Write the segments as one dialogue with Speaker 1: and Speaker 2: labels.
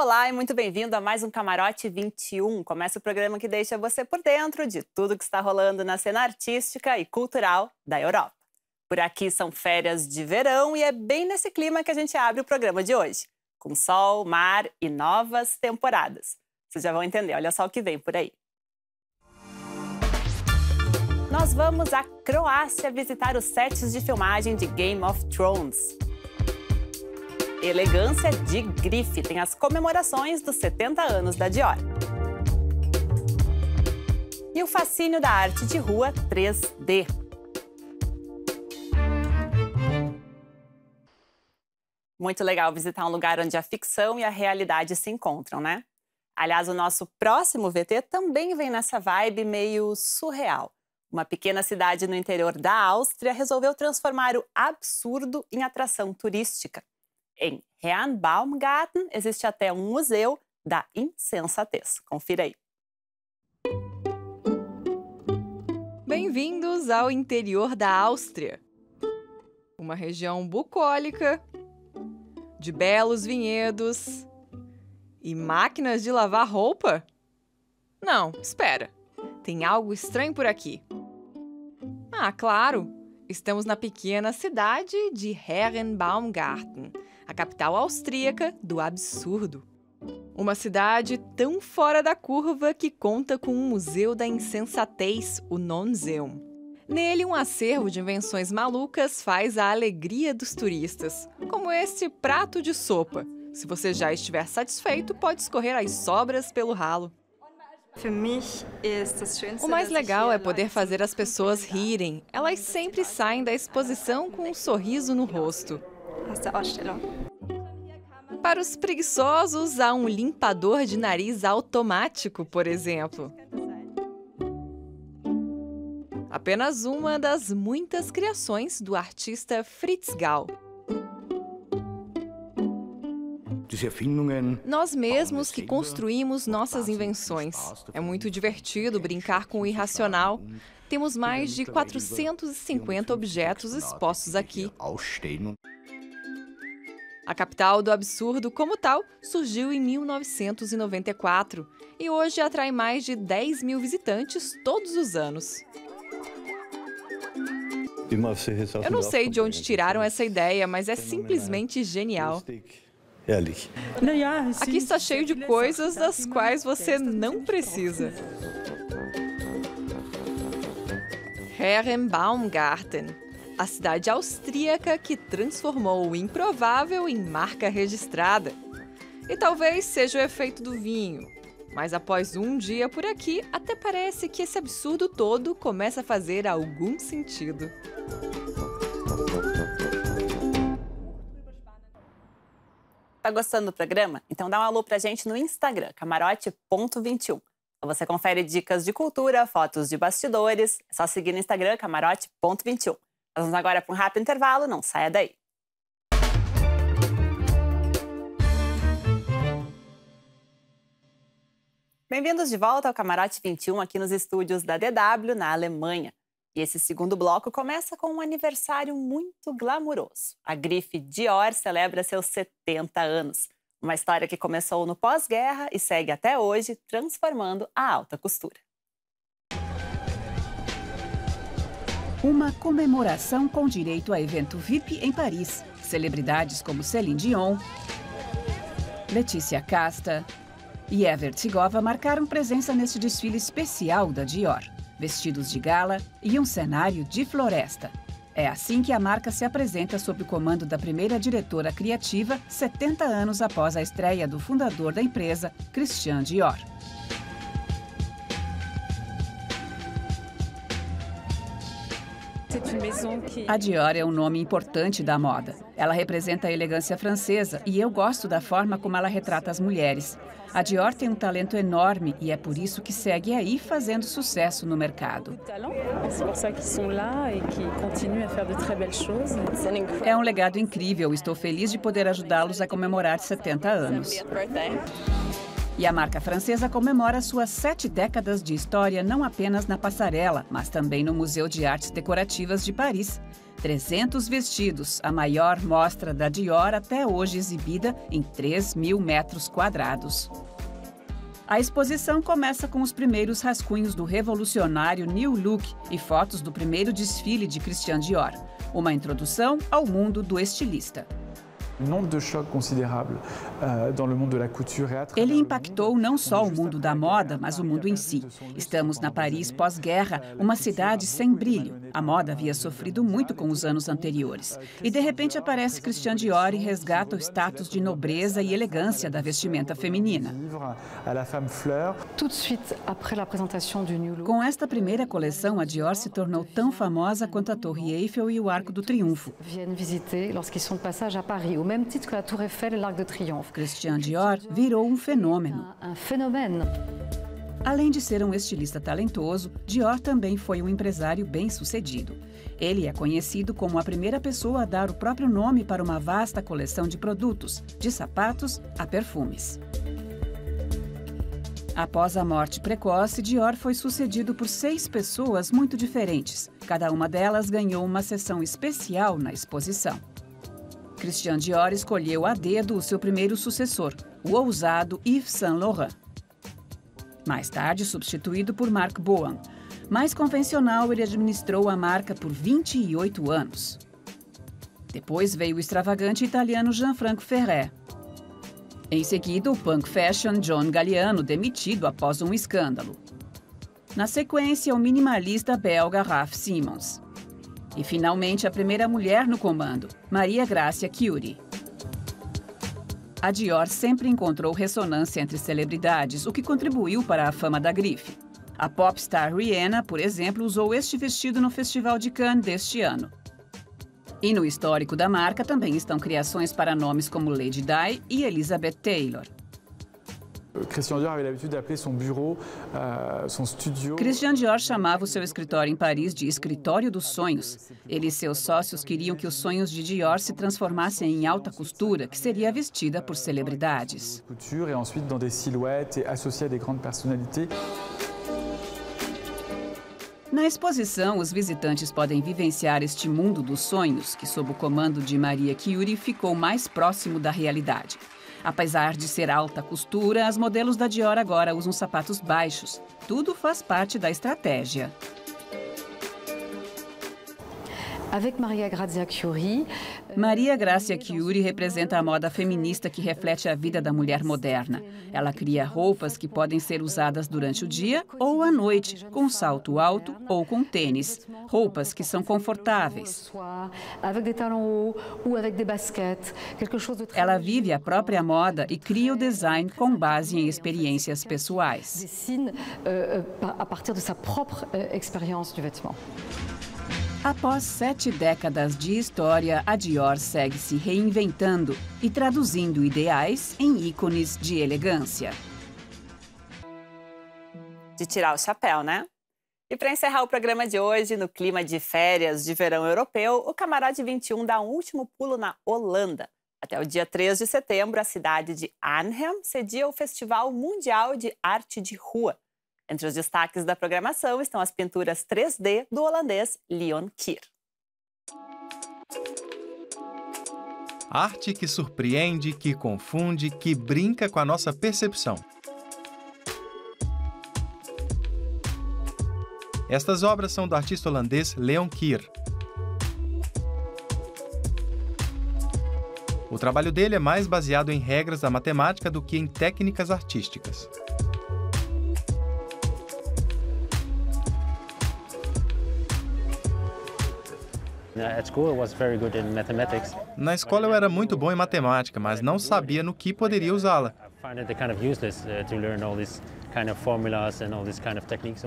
Speaker 1: Olá e muito bem-vindo a mais um Camarote 21. Começa o programa que deixa você por dentro de tudo que está rolando na cena artística e cultural da Europa. Por aqui são férias de verão e é bem nesse clima que a gente abre o programa de hoje, com sol, mar e novas temporadas. Vocês já vão entender, olha só o que vem por aí. Nós vamos à Croácia visitar os sets de filmagem de Game of Thrones. Elegância de grife tem as comemorações dos 70 anos da Dior. E o fascínio da arte de rua 3D. Muito legal visitar um lugar onde a ficção e a realidade se encontram, né? Aliás, o nosso próximo VT também vem nessa vibe meio surreal. Uma pequena cidade no interior da Áustria resolveu transformar o absurdo em atração turística. Em Herrenbaumgarten existe até um museu da insensatez. Confira aí.
Speaker 2: Bem-vindos ao interior da Áustria. Uma região bucólica, de belos vinhedos e máquinas de lavar roupa? Não, espera. Tem algo estranho por aqui. Ah, claro! Estamos na pequena cidade de Herrenbaumgarten, a capital austríaca do absurdo. Uma cidade tão fora da curva que conta com um museu da insensatez, o Nonseum. Nele, um acervo de invenções malucas faz a alegria dos turistas, como este prato de sopa. Se você já estiver satisfeito, pode escorrer as sobras pelo ralo. O mais legal é poder fazer as pessoas rirem. Elas sempre saem da exposição com um sorriso no rosto. Para os preguiçosos, há um limpador de nariz automático, por exemplo. Apenas uma das muitas criações do artista Fritz Gall. Nós mesmos que construímos nossas invenções. É muito divertido brincar com o irracional. Temos mais de 450 objetos expostos aqui. A capital do absurdo, como tal, surgiu em 1994 e hoje atrai mais de 10 mil visitantes todos os anos. Eu não sei de onde tiraram essa ideia, mas é simplesmente genial. Aqui está cheio de coisas das quais você não precisa. Herrenbaumgarten, a cidade austríaca que transformou o improvável em marca registrada. E talvez seja o efeito do vinho. Mas após um dia por aqui, até parece que esse absurdo todo começa a fazer algum sentido.
Speaker 1: Tá gostando do programa? Então dá um alô pra gente no Instagram, camarote.21. Você confere dicas de cultura, fotos de bastidores. É só seguir no Instagram, camarote.21. Nós vamos agora para um rápido intervalo, não saia daí. Bem-vindos de volta ao Camarote 21 aqui nos estúdios da DW, na Alemanha. E esse segundo bloco começa com um aniversário muito glamuroso. A grife Dior celebra seus 70 anos. Uma história que começou no pós-guerra e segue até hoje, transformando a alta costura.
Speaker 3: Uma comemoração com direito a evento VIP em Paris. Celebridades como Celine Dion, Letícia Casta e Evert Sigova marcaram presença neste desfile especial da Dior vestidos de gala e um cenário de floresta. É assim que a marca se apresenta sob o comando da primeira diretora criativa, 70 anos após a estreia do fundador da empresa, Christian Dior. A Dior é um nome importante da moda. Ela representa a elegância francesa e eu gosto da forma como ela retrata as mulheres. A Dior tem um talento enorme e é por isso que segue aí fazendo sucesso no mercado. É um legado incrível. Estou feliz de poder ajudá-los a comemorar 70 anos. E a marca francesa comemora suas sete décadas de história não apenas na passarela, mas também no Museu de Artes Decorativas de Paris. 300 vestidos, a maior mostra da Dior até hoje exibida em 3 mil metros quadrados. A exposição começa com os primeiros rascunhos do revolucionário New Look e fotos do primeiro desfile de Christian Dior. Uma introdução ao mundo do estilista.
Speaker 4: Euh,
Speaker 3: Ele impactou não só o mundo da moda, mas o mundo em si. Estamos na Paris pós-guerra, uma cidade sem brilho. A moda havia sofrido muito com os anos anteriores. E de repente aparece Christian Dior e resgata o status de nobreza e elegância da vestimenta feminina. Com esta primeira coleção, a Dior se tornou tão famosa quanto a Torre Eiffel e o Arco do Triunfo
Speaker 5: même titre que la Tour Eiffel et l'Arc de Triomphe.
Speaker 3: Christian Dior virou um fenômeno.
Speaker 5: Un phénomène.
Speaker 3: Além de ser um estilista talentoso, Dior também foi um empresário bem-sucedido. Ele é conhecido como a primeira pessoa a dar o próprio nome para uma vasta coleção de produtos, de sapatos a perfumes. Após a morte precoce, Dior foi sucedido por seis pessoas muito diferentes. Cada uma delas ganhou uma sessão especial na exposição. Christian Dior escolheu a dedo o seu primeiro sucessor, o ousado Yves Saint Laurent. Mais tarde, substituído por Marc Boan. Mais convencional, ele administrou a marca por 28 anos. Depois veio o extravagante italiano Gianfranco Ferrer. Em seguida, o punk fashion John Galliano, demitido após um escândalo. Na sequência, o minimalista belga Raf Simons. E finalmente a primeira mulher no comando, Maria Grácia Curie. A Dior sempre encontrou ressonância entre celebridades, o que contribuiu para a fama da grife. A popstar Rihanna, por exemplo, usou este vestido no Festival de Cannes deste ano. E no histórico da marca também estão criações para nomes como Lady Di e Elizabeth Taylor.
Speaker 4: Christian Dior avait l'habitude d'appeler son bureau, uh, son studio.
Speaker 3: Christian Dior chamava o seu escritório em Paris de escritório dos sonhos. Ele e seus sócios queriam que os sonhos de Dior se transformassem em alta costura, que seria vestida por celebridades.
Speaker 4: Couture et ensuite dans des silhouettes et associée à des grandes personnalités.
Speaker 3: Na exposição, os visitantes podem vivenciar este mundo dos sonhos, que, sob o comando de Maria Curie, ficou mais próximo da realidade. Apesar de ser alta costura, as modelos da Dior agora usam sapatos baixos. Tudo faz parte da estratégia.
Speaker 5: Maria
Speaker 3: Grácia Chiuri representa a moda feminista que reflete a vida da mulher moderna. Ela cria roupas que podem ser usadas durante o dia ou à noite, com salto alto ou com tênis. Roupas que são confortáveis. Ela vive a própria moda e cria o design com base em experiências pessoais.
Speaker 5: Euh, euh, a partir de sua própria experiência do vêtement.
Speaker 3: Após sete décadas de história, a Dior segue se reinventando e traduzindo ideais em ícones de elegância.
Speaker 1: De tirar o chapéu, né? E para encerrar o programa de hoje, no clima de férias de verão europeu, o Camarote 21 dá um último pulo na Holanda. Até o dia 3 de setembro, a cidade de Arnhem cedia o Festival Mundial de Arte de Rua. Entre os destaques da programação estão as pinturas 3D do holandês Leon Kier.
Speaker 6: Arte que surpreende, que confunde, que brinca com a nossa percepção. Estas obras são do artista holandês Leon Kier. O trabalho dele é mais baseado em regras da matemática do que em técnicas artísticas. Na escola eu era muito bom em matemática, mas não sabia no que poderia usá-la.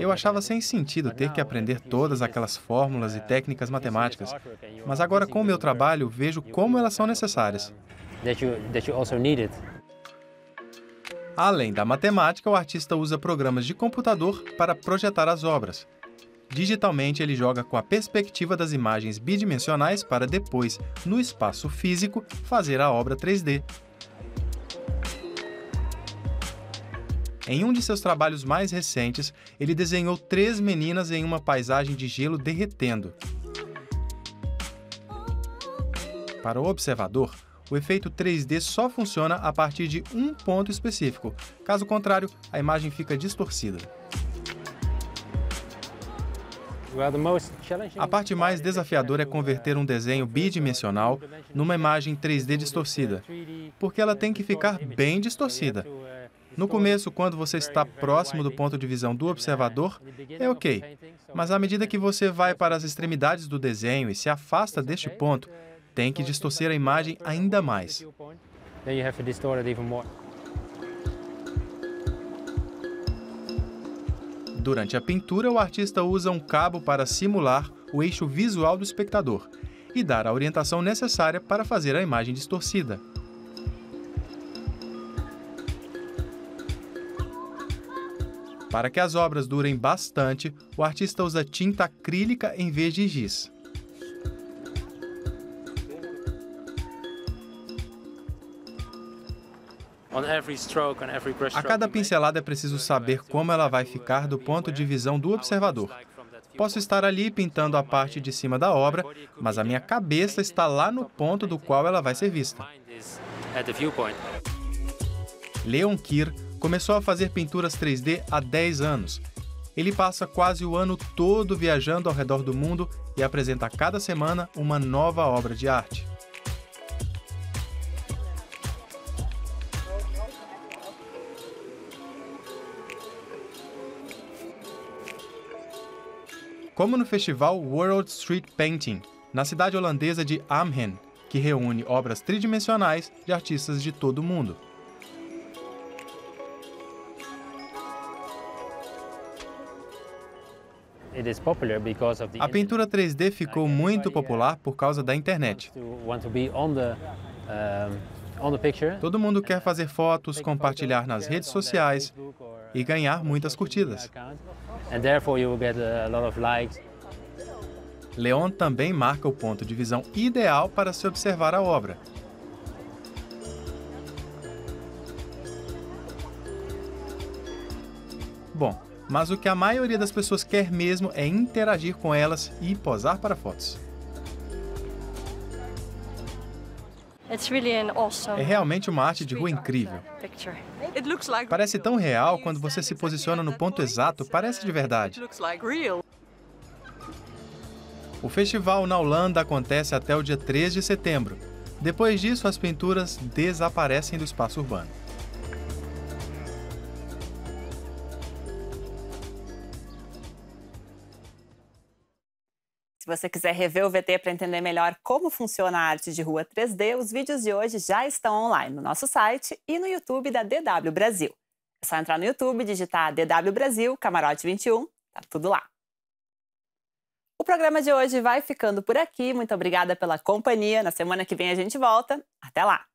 Speaker 6: Eu achava sem sentido ter que aprender todas aquelas fórmulas e técnicas matemáticas, mas agora com o meu trabalho vejo como elas são necessárias. Além da matemática, o artista usa programas de computador para projetar as obras. Digitalmente, ele joga com a perspectiva das imagens bidimensionais para depois, no espaço físico, fazer a obra 3D. Em um de seus trabalhos mais recentes, ele desenhou três meninas em uma paisagem de gelo derretendo. Para o observador, o efeito 3D só funciona a partir de um ponto específico. Caso contrário, a imagem fica distorcida. A parte mais desafiadora é converter um desenho bidimensional numa imagem 3D distorcida, porque ela tem que ficar bem distorcida. No começo, quando você está próximo do ponto de visão do observador, é ok. Mas à medida que você vai para as extremidades do desenho e se afasta deste ponto, tem que distorcer a imagem ainda mais. Durante a pintura, o artista usa um cabo para simular o eixo visual do espectador e dar a orientação necessária para fazer a imagem distorcida. Para que as obras durem bastante, o artista usa tinta acrílica em vez de giz. A cada pincelada é preciso saber como ela vai ficar do ponto de visão do observador. Posso estar ali pintando a parte de cima da obra, mas a minha cabeça está lá no ponto do qual ela vai ser vista. Leon Kier começou a fazer pinturas 3D há 10 anos. Ele passa quase o ano todo viajando ao redor do mundo e apresenta a cada semana uma nova obra de arte. Como no festival World Street Painting, na cidade holandesa de Amhen, que reúne obras tridimensionais de artistas de todo o mundo. A pintura 3D ficou muito popular por causa da internet. Todo mundo quer fazer fotos, compartilhar nas redes sociais e ganhar muitas curtidas. Leon também marca o ponto de visão ideal para se observar a obra. Bom, mas o que a maioria das pessoas quer mesmo é interagir com elas e posar para fotos. É realmente uma arte de rua incrível. Parece tão real quando você se posiciona no ponto exato, parece de verdade. O festival na Holanda acontece até o dia 3 de setembro. Depois disso, as pinturas desaparecem do espaço urbano.
Speaker 1: Se você quiser rever o VT para entender melhor como funciona a arte de rua 3D, os vídeos de hoje já estão online no nosso site e no YouTube da DW Brasil. É só entrar no YouTube, digitar DW Brasil, Camarote 21, tá tudo lá. O programa de hoje vai ficando por aqui. Muito obrigada pela companhia. Na semana que vem a gente volta. Até lá!